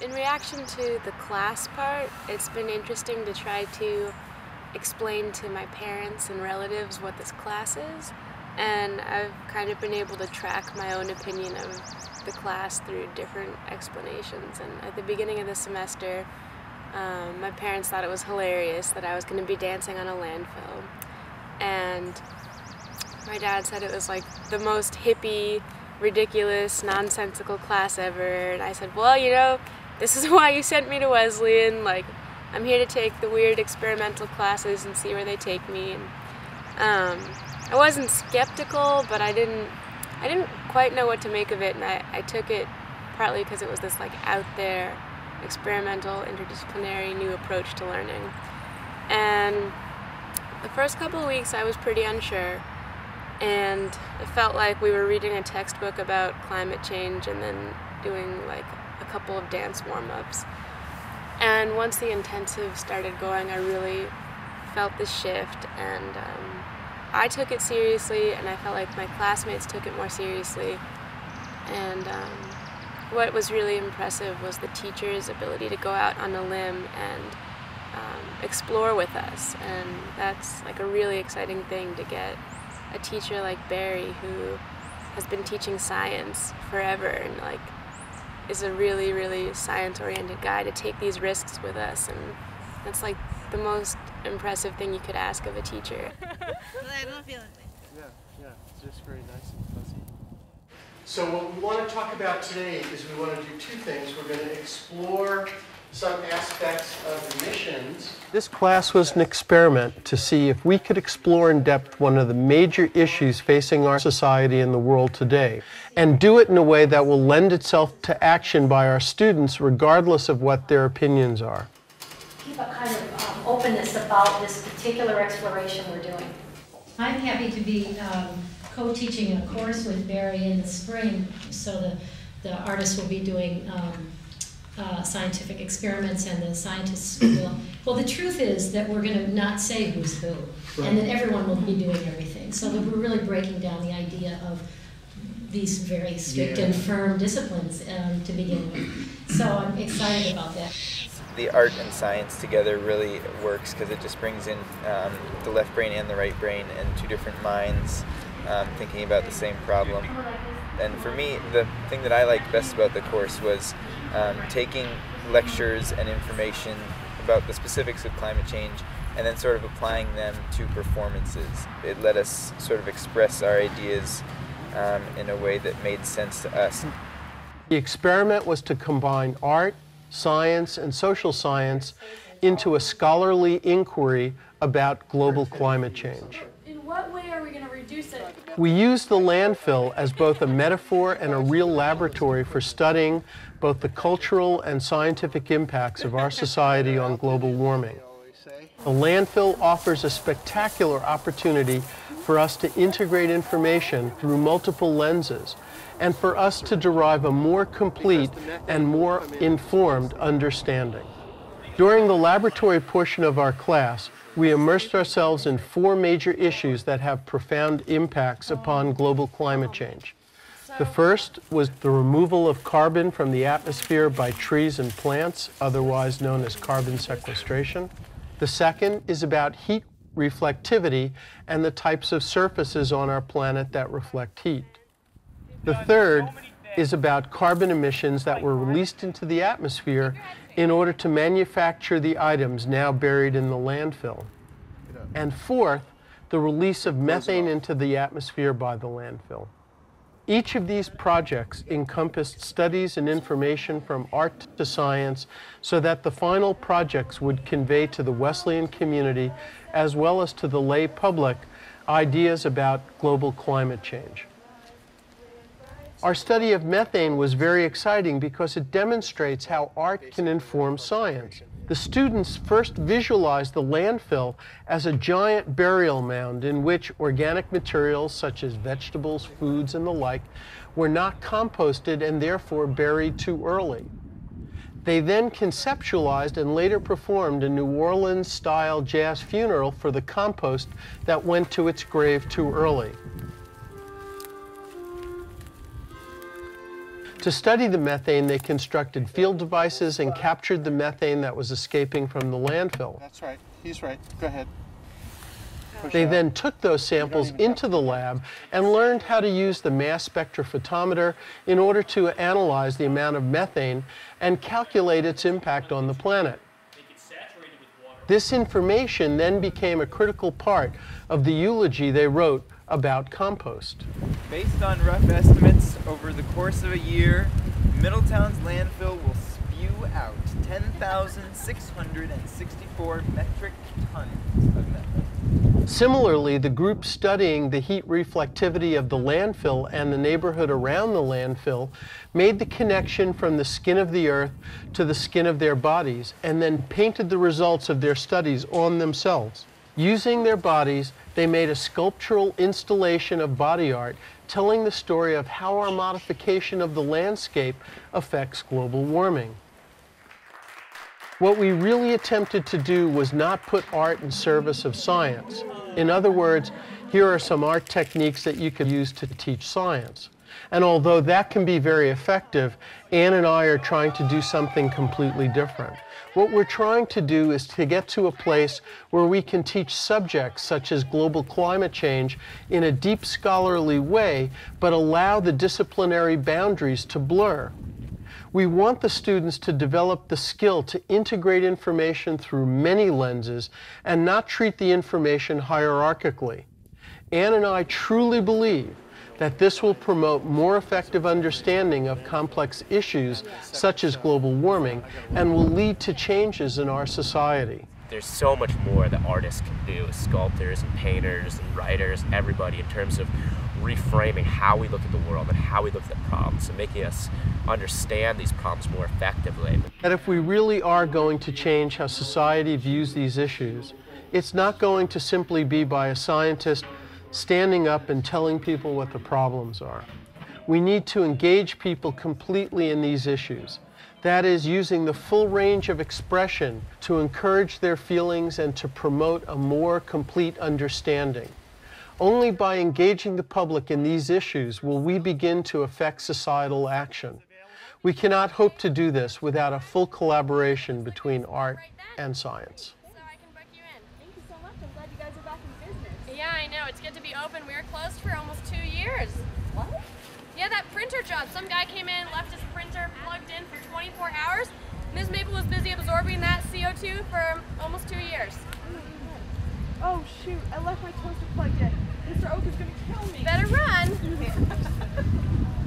in reaction to the class part, it's been interesting to try to explain to my parents and relatives what this class is. And I've kind of been able to track my own opinion of the class through different explanations. And at the beginning of the semester, um, my parents thought it was hilarious that I was going to be dancing on a landfill. And my dad said it was like the most hippie, ridiculous, nonsensical class ever. And I said, well, you know, this is why you sent me to Wesleyan. Like, I'm here to take the weird experimental classes and see where they take me. And um, I wasn't skeptical, but I didn't, I didn't quite know what to make of it, and I, I took it partly because it was this like out there, experimental, interdisciplinary new approach to learning. And the first couple of weeks, I was pretty unsure, and it felt like we were reading a textbook about climate change and then doing like a couple of dance warm-ups. And once the intensive started going, I really felt the shift, and um, I took it seriously, and I felt like my classmates took it more seriously. And um, what was really impressive was the teacher's ability to go out on a limb and um, explore with us, and that's like a really exciting thing to get a teacher like Barry who has been teaching science forever and like is a really, really science-oriented guy to take these risks with us, and that's like the most impressive thing you could ask of a teacher. I don't feel anything. Yeah, yeah, it's just very nice and fuzzy. So what we want to talk about today is we want to do two things. We're going to explore some aspects of emissions. This class was an experiment to see if we could explore in depth one of the major issues facing our society and the world today, and do it in a way that will lend itself to action by our students regardless of what their opinions are. Keep a kind of um, openness about this particular exploration we're doing. I'm happy to be um, co-teaching a course with Barry in the spring, so the, the artists will be doing um, uh, scientific experiments and the scientists will. Well, the truth is that we're going to not say who's who, and that everyone will be doing everything. So that we're really breaking down the idea of these very strict Yeah. and firm disciplines um, to begin with. So I'm excited about that. the art and science together really works because it just brings in um, the left brain and the right brain and two different minds um, thinking about the same problem. And for me, the thing that I liked best about the course was um, taking lectures and information about the specifics of climate change and then sort of applying them to performances. It let us sort of express our ideas um, in a way that made sense to us. The experiment was to combine art, science, and social science into a scholarly inquiry about global climate change. In what way are we going to reduce it? We use the landfill as both a metaphor and a real laboratory for studying both the cultural and scientific impacts of our society on global warming. The landfill offers a spectacular opportunity for us to integrate information through multiple lenses and for us to derive a more complete and more informed understanding. During the laboratory portion of our class, we immersed ourselves in four major issues that have profound impacts upon global climate change. The first was the removal of carbon from the atmosphere by trees and plants, otherwise known as carbon sequestration. The second is about heat reflectivity and the types of surfaces on our planet that reflect heat. The third is about carbon emissions that were released into the atmosphere in order to manufacture the items now buried in the landfill. And fourth, the release of methane into the atmosphere by the landfill. Each of these projects encompassed studies and information from art to science so that the final projects would convey to the Wesleyan community as well as to the lay public ideas about global climate change. Our study of methane was very exciting because it demonstrates how art can inform science. The students first visualized the landfill as a giant burial mound in which organic materials such as vegetables, foods, and the like were not composted and therefore buried too early. They then conceptualized and later performed a New Orleans style jazz funeral for the compost that went to its grave too early. To study the methane, they constructed field devices and captured the methane that was escaping from the landfill. That's right. He's right. Go ahead. They then took those samples into the lab and learned how to use the mass spectrophotometer in order to analyze the amount of methane and calculate its impact on the planet. This information then became a critical part of the eulogy they wrote about compost. Based on rough estimates, over the course of a year, Middletown's landfill will spew out 10,664 metric tons of methane. Similarly, the group studying the heat reflectivity of the landfill and the neighborhood around the landfill made the connection from the skin of the earth to the skin of their bodies and then painted the results of their studies on themselves. Using their bodies, they made a sculptural installation of body art telling the story of how our modification of the landscape affects global warming. What we really attempted to do was not put art in service of science. In other words, here are some art techniques that you could use to teach science. And although that can be very effective, Ann and I are trying to do something completely different. What we're trying to do is to get to a place where we can teach subjects such as global climate change in a deep scholarly way, but allow the disciplinary boundaries to blur. We want the students to develop the skill to integrate information through many lenses and not treat the information hierarchically. Ann and I truly believe that this will promote more effective understanding of complex issues such as global warming and will lead to changes in our society. There's so much more that artists can do, sculptors and painters and writers, everybody, in terms of reframing how we look at the world and how we look at problems and making us understand these problems more effectively. That if we really are going to change how society views these issues, it's not going to simply be by a scientist standing up and telling people what the problems are. We need to engage people completely in these issues. That is, using the full range of expression to encourage their feelings and to promote a more complete understanding. Only by engaging the public in these issues will we begin to affect societal action. We cannot hope to do this without a full collaboration between art and science. So I can book you in. Thank you so much. I'm glad you guys are back in business. Yeah, To be open. We were closed for almost two years. What? Yeah, that printer job. Some guy came in, left his printer plugged in for 24 hours. Ms. Maple was busy absorbing that CO2 for almost two years. Oh shoot! I left my toaster plugged in. Mr. Oak is gonna kill me. Better run.